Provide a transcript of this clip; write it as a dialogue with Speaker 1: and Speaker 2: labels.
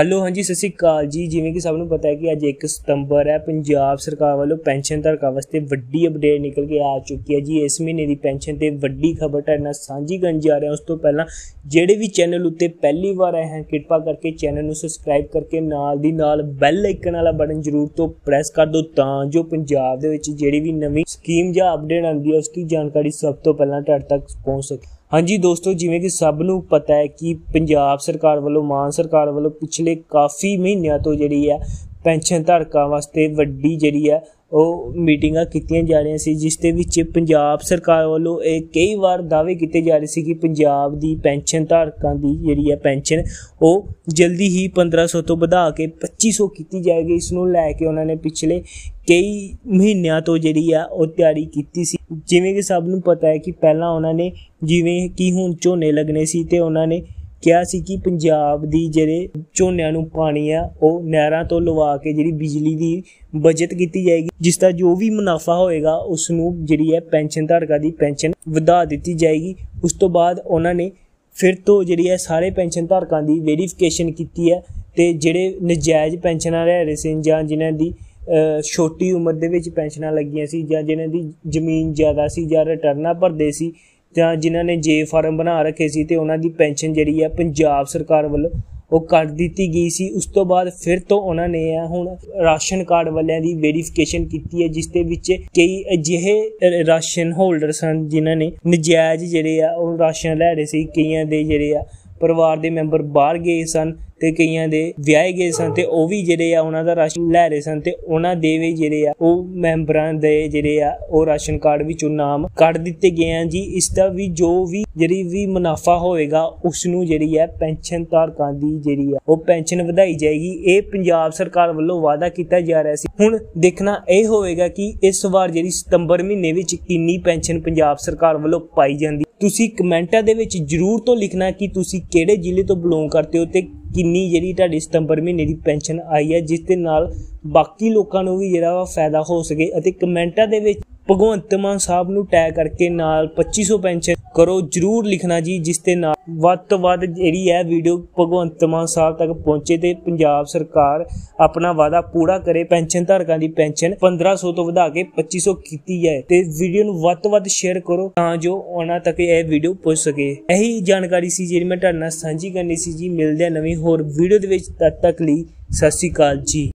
Speaker 1: Hello ਹਾਂਜੀ, ਸਤਿ ਸ਼੍ਰੀ ਅਕਾਲ ਜੀ। ਜਿਵੇਂ ਕਿ ਸਭ ਨੂੰ ਪਤਾ ਹੈ ਕਿ ਅੱਜ 1 ਸਤੰਬਰ ਹੈ, ਪੰਜਾਬ ਸਰਕਾਰ ਵੱਲੋਂ ਪੈਨਸ਼ਨ ਧਾਰਕਾਂ ਵਾਸਤੇ ਵੱਡੀ ਅਪਡੇਟ ਨਿਕਲ ਕੇ ਆ ਚੁੱਕੀ ਹੈ ਜੀ। ਇਸ ਮਹੀਨੇ ਦੀ ਪੈਨਸ਼ਨ ਤੇ ਵੱਡੀ ਖਬਰ ਤੁਹਾਡੇ ਨਾਲ ਸਾਂਝੀ ਕਰਨ ਜਾ ਰਹੇ। ਹਾਂ ਉਸ ਤੋਂ ਪਹਿਲਾਂ ਜਿਹੜੇ ਵੀ ਚੈਨਲ ਉੱਤੇ ਪਹਿਲੀ ਵਾਰ ਆਏ ਹਨ, ਕਿਰਪਾ ਕਰਕੇ ਚੈਨਲ ਨੂੰ ਸਬਸਕ੍ਰਾਈਬ ਕਰਕੇ ਨਾਲ ਦੀ ਨਾਲ ਬੈਲ ਆਈਕਨ ਵਾਲਾ ਬਟਨ ਜ਼ਰੂਰ ਤੋਂ ਪ੍ਰੈਸ ਕਰ ਦਿਓ, ਤਾਂ ਜੋ ਪੰਜਾਬ ਦੇ ਵਿੱਚ ਜਿਹੜੀ ਵੀ ਨਵੀਂ ਸਕੀਮ ਜਾਂ ਅਪਡੇਟ ਆਉਂਦੀ ਹੈ, ਉਸ ਦੀ ਜਾਣਕਾਰੀ ਸਭ ਤੋਂ ਪਹਿਲਾਂ ਤੁਹਾਡੇ ਤੱਕ ਪਹੁੰਚ ਸਕੇ। ਹਾਂਜੀ ਦੋਸਤੋ, ਜਿਵੇਂ ਕਿ ਸਭ ਨੂੰ ਪਤਾ ਹੈ ਕਿ ਪੰਜਾਬ ਸਰਕਾਰ ਵੱਲੋਂ, ਮਾਨ ਸਰਕਾਰ ਵੱਲੋਂ ਪਿਛਲੇ ਕਾਫੀ ਮਹੀਨਿਆਂ ਤੋਂ ਜਿਹੜੀ ਹੈ ਪੈਨਸ਼ਨ ਧਾਰਕਾਂ ਵਾਸਤੇ ਵੱਡੀ ਜਿਹੜੀ ਹੈ ਉਹ ਮੀਟਿੰਗਾਂ ਕੀਤੀਆਂ ਜਾ ਰਹੀਆਂ ਸੀ, ਜਿਸ ਦੇ ਵਿੱਚ ਪੰਜਾਬ ਸਰਕਾਰ ਵੱਲੋਂ ਇਹ ਕਈ ਵਾਰ ਦਾਅਵੇ ਕੀਤੇ ਜਾ ਰਹੇ ਸੀ ਕਿ ਪੰਜਾਬ ਦੀ ਪੈਨਸ਼ਨ ਧਾਰਕਾਂ ਦੀ ਜਿਹੜੀ ਹੈ ਪੈਨਸ਼ਨ ਉਹ ਜਲਦੀ ਹੀ 1500 ਤੋਂ ਵਧਾ ਕੇ 2500 ਕੀਤੀ ਜਾਏਗੀ ਇਸ ਨੂੰ ਲੈ ਕੇ ਉਹਨਾਂ ਨੇ ਪਿਛਲੇ ਕਈ ਮਹੀਨਿਆਂ ਤੋਂ ਜਿਹੜੀ ਆ ਉਹ ਤਿਆਰੀ ਕੀਤੀ ਸੀ। ਜਿਵੇਂ ਕਿ ਸਭ ਨੂੰ ਪਤਾ ਹੈ ਕਿ ਪਹਿਲਾਂ ਉਹਨਾਂ ਨੇ ਜਿਵੇਂ ਕਿ ਹੁਣ ਝੋਨੇ ਲੱਗਣੇ ਸੀ ਤੇ ਉਹਨਾਂ ਨੇ ਕਿਹਾ ਸੀ ਕਿ ਪੰਜਾਬ ਦੀ ਜਿਹੜੇ ਝੋਨਿਆਂ ਨੂੰ ਪਾਣੀ ਆ, ਉਹ ਨਹਿਰਾਂ ਤੋਂ ਲਵਾ ਕੇ ਜਿਹੜੀ ਬਿਜਲੀ ਦੀ ਬਚਤ ਕੀਤੀ ਜਾਏਗੀ, ਜਿਸ ਦਾ ਜੋ ਵੀ ਮੁਨਾਫਾ ਹੋਏਗਾ ਉਸ ਨੂੰ ਜਿਹੜੀ ਹੈ ਪੈਨਸ਼ਨ ਧਾਰਕਾਂ ਦੀ ਪੈਨਸ਼ਨ ਵਧਾ ਦਿੱਤੀ ਜਾਏਗੀ। ਉਸ ਤੋਂ ਬਾਅਦ ਉਹਨਾਂ ਨੇ ਫਿਰ ਤੋਂ ਜਿਹੜੀ ਹੈ ਸਾਰੇ ਪੈਨਸ਼ਨ ਧਾਰਕਾਂ ਦੀ ਵੈਰੀਫਿਕੇਸ਼ਨ ਕੀਤੀ ਹੈ। ਤੇ ਜਿਹੜੇ ਨਜਾਇਜ਼ ਪੈਨਸ਼ਨਾਂ ਲੈ ਰਹੇ ਸੀ ਜਾਂ ਜਿਨ੍ਹਾਂ ਦੀ ਛੋਟੀ ਉਮਰ ਦੇ ਵਿੱਚ ਪੈਨਸ਼ਨਾਂ ਲੱਗੀਆਂ ਸੀ ਜਾਂ ਜਿਨ੍ਹਾਂ ਦੀ ਜ਼ਮੀਨ ਜ਼ਿਆਦਾ ਸੀ ਜਾਂ ਰਿਟਰਨਾਂ ਭਰਦੇ ਸੀ ਜਾਂ ਜਿਨ੍ਹਾਂ ਨੇ ਜੇ ਫਾਰਮ ਬਣਾ ਰੱਖੇ ਸੀ ਤੇ ਉਹਨਾਂ ਦੀ ਪੈਨਸ਼ਨ ਜਿਹੜੀ ਹੈ ਪੰਜਾਬ ਸਰਕਾਰ ਵੱਲੋਂ ਉਹ ਕੱਟ ਦਿੱਤੀ ਗਈ ਸੀ। ਉਸ ਤੋਂ ਬਾਅਦ ਫਿਰ ਤੋਂ ਉਹਨਾਂ ਨੇ ਆ ਹੁਣ ਰਾਸ਼ਨ ਕਾਰਡ ਵਾਲਿਆਂ ਦੀ ਵੈਰੀਫਿਕੇਸ਼ਨ ਕੀਤੀ ਹੈ, ਜਿਸ ਦੇ ਵਿੱਚ ਕਈ ਅਜਿਹੇ ਰਾਸ਼ਨ ਹੋਲਡਰ ਸਨ ਜਿਨ੍ਹਾਂ ਨੇ ਨਜਾਇਜ਼ ਜਿਹੜੇ ਆ ਉਹ ਰਾਸ਼ਨ ਲੈ ਰਹੇ ਸੀ। ਕਈਆਂ ਦੇ ਜਿਹੜੇ ਆ ਪਰਿਵਾਰ ਦੇ ਮੈਂਬਰ ਬਾਹਰ ਗਏ ਸਨ ਤੇ ਕਈਆਂ ਦੇ ਵਿਆਹੇ ਗਏ ਸਨ ਤੇ ਉਹ ਵੀ ਜਿਹੜੇ ਆ ਉਹਨਾਂ ਦਾ ਰਾਸ਼ਨ ਲੈ ਰਹੇ ਸਨ ਤੇ ਉਹਨਾਂ ਦੇ ਵੀ ਜਿਹੜੇ ਆ ਉਹ ਮੈਂਬਰਾਂ ਦੇ ਜਿਹੜੇ ਆ ਉਹ ਰਾਸ਼ਨ ਕਾਰਡ ਵਿੱਚੋਂ ਨਾਮ ਕੱਢ ਦਿੱਤੇ ਗਏ ਆ ਜੀ। ਇਸ ਦਾ ਵੀ ਜੋ ਵੀ ਜਿਹੜੀ ਵੀ ਮੁਨਾਫਾ ਹੋਏਗਾ ਉਸ ਨੂੰ ਜਿਹੜੀ ਹੈ ਪੈਨਸ਼ਨ ਧਾਰਕਾਂ ਦੀ ਜਿਹੜੀ ਆ ਉਹ ਪੈਨਸ਼ਨ ਵਧਾਈ ਜਾਏਗੀ। ਇਹ ਪੰਜਾਬ ਸਰਕਾਰ ਵੱਲੋਂ ਵਾਅਦਾ ਕੀਤਾ ਜਾ ਰਿਹਾ ਸੀ। ਹੁਣ ਦੇਖਣਾ ਇਹ ਹੋਵੇਗਾ ਕਿ ਇਸ ਵਾਰ ਜਿਹੜੀ ਸਤੰਬਰ ਮਹੀਨੇ ਵਿੱਚ ਕਿੰਨੀ ਪੈਨਸ਼ਨ ਪੰਜਾਬ ਸਰਕਾਰ ਵੱਲੋਂ ਪਾਈ ਜਾਂਦੀ। ਤੁਸੀਂ ਕਮੈਂਟਾਂ ਦੇ ਵਿੱਚ ਜਰੂਰ ਤੋਂ ਲਿਖਣਾ ਕਿ ਤੁਸੀਂ ਕਿਹੜੇ ਜ਼ਿਲ੍ਹੇ ਤੋਂ ਬਿਲੋਂਗ ਕਰਦੇ ਹੋ ਤੇ ਕਿੰਨੀ ਜਿਹੜੀ ਤੁਹਾਡੀ ਸਤੰਬਰ ਮਹੀਨੇ ਦੀ ਪੈਨਸ਼ਨ ਆਈ ਹੈ, ਜਿਸ ਦੇ ਨਾਲ ਬਾਕੀ ਲੋਕਾਂ ਨੂੰ ਵੀ ਜਿਹੜਾ ਵਾ ਫਾਇਦਾ ਹੋ ਸਕੇ ਅਤੇ ਕਮੈਂਟਾਂ ਦੇ ਵਿੱਚ ਭਗਵੰਤ ਮਾਨ ਸਾਹਿਬ ਨੂੰ ਟੈਗ ਕਰਕੇ ਨਾਲ 2500 ਪੈਨਸ਼ਨ ਕਰੋ, ਜਰੂਰ ਲਿਖਣਾ ਜੀ, ਜਿਸ ਦੇ ਨਾਲ ਵੱਧ ਤੋਂ ਵੱਧ ਜਿਹੜੀ ਹੈ ਵੀਡੀਓ ਭਗਵੰਤ ਮਾਨ ਸਾਹਿਬ ਤੱਕ ਪਹੁੰਚੇ ਤੇ ਪੰਜਾਬ ਸਰਕਾਰ ਆਪਣਾ ਵਾਅਦਾ ਪੂਰਾ ਕਰੇ, ਪੈਨਸ਼ਨ ਧਾਰਕਾਂ ਦੀ ਪੈਨਸ਼ਨ 1500 ਤੋਂ ਵਧਾ ਕੇ 2500 ਕੀਤੀ ਜਾਏ ਤੇ ਵੀਡੀਓ ਨੂੰ ਵੱਧ ਤੋਂ ਵੱਧ ਸ਼ੇਅਰ ਕਰੋ ਤਾਂ ਜੋ ਉਹਨਾਂ ਤੱਕ ਇਹ ਵੀਡੀਓ ਪਹੁੰਚ ਸਕੇ। ਇਹੀ ਜਾਣਕਾਰੀ ਸੀ ਜਿਹੜੀ ਮੈਂ ਤੁਹਾਡੇ ਨਾਲ ਸਾਂਝੀ ਕਰਨੀ ਸੀ ਜੀ। ਮਿਲਦੇ ਆ ਨਵੀਂ ਹੋਰ ਵੀਡੀਓ ਦੇ ਵਿੱਚ। ਤਦ ਤੱਕ ਲਈ ਸਤਿ ਸ਼੍ਰੀ ਅਕਾਲ ਜੀ।